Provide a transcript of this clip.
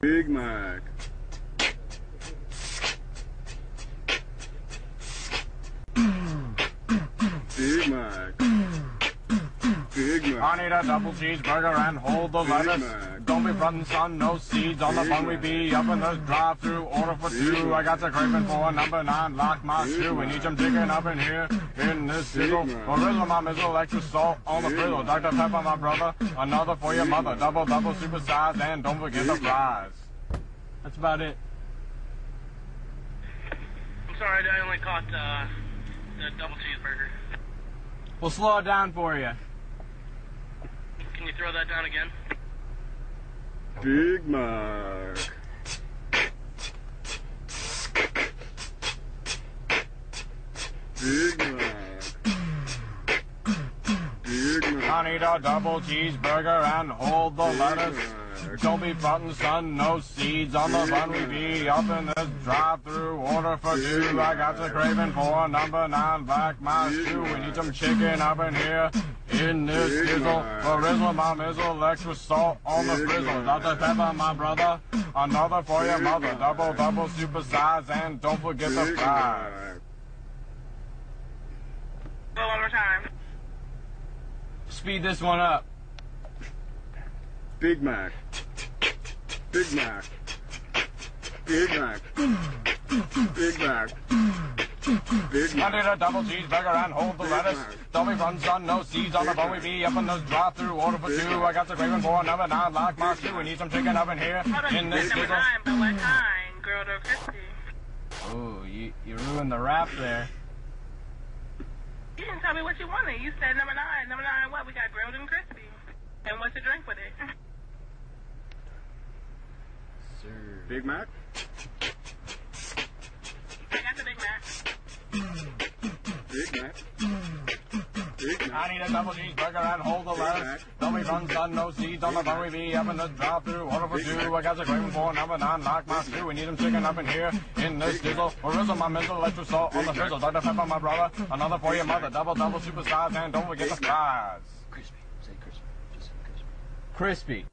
Big Mac. Big Mac. Big I need a double cheeseburger and hold the lettuce. Mac. Don't be frontin' son, no seeds on the bun. We be up in the drive-through, order for Big two. I got the Mac. craving for a number nine, lock my Big shoe. We Mac. need some chicken up in here, in this Big sizzle. Mac. Or rizzle my mizzle, extra salt on the Big frizzle. Mac. Dr. Pepper, my brother, another for your mother. Double, double, super size, and don't forget the fries. That's about it. I'm sorry, I only caught uh, the double cheeseburger. We'll slow it down for you. Can you throw that down again? Big Mac. Big Mac. Big I Mac. need a double cheeseburger and hold the Big lettuce. Mac. Don't be frontin' son, no seeds on the bun. We be up in this drive-through, order for two. I got the craving for number nine black my Big stew. We need some chicken up in here. In this Big sizzle, Mac. a rizzle, my mizzle, extra salt on the Big frizzle. Mac. Dr. Pepper, my brother, another for your mother. Double, double, super size, and don't forget the fries. Go one more time. Speed this one up. Big Mac. Big Mac. Big Mac. Big Mac. Big I Mac. need a double cheeseburger and hold the Big lettuce. Mac. Don't be fun, son, no seeds on the bone. We be up in the drive-through, order for Big two. Mac. I got the craving for a number nine, like my stew. We need some chicken up in here. In this number sizzle. nine, but what kind? Grilled or crispy? Ooh, you, you ruined the rap there. You didn't tell me what you wanted. You said number nine. Number nine, what? We got grilled and crispy. And what's the drink with it? Big Mac. I got the Big Mac. Big Mac. Big I need a double cheeseburger and hold the lettuce. Mac. Don't be no seeds on the bone. We be up in the drive-through, order for Big two. I got the craving for number nine, like my stew. We need some chicken up in here. In this Big sizzle. Or rizzle my mental, extra salt on the Big Mac. frizzle. Dr. Pepper, my brother. Another for your Mac. mother. Double, double, super size, and don't forget the Big Mac. fries. Crispy. Say crispy. Just say crispy. Crispy.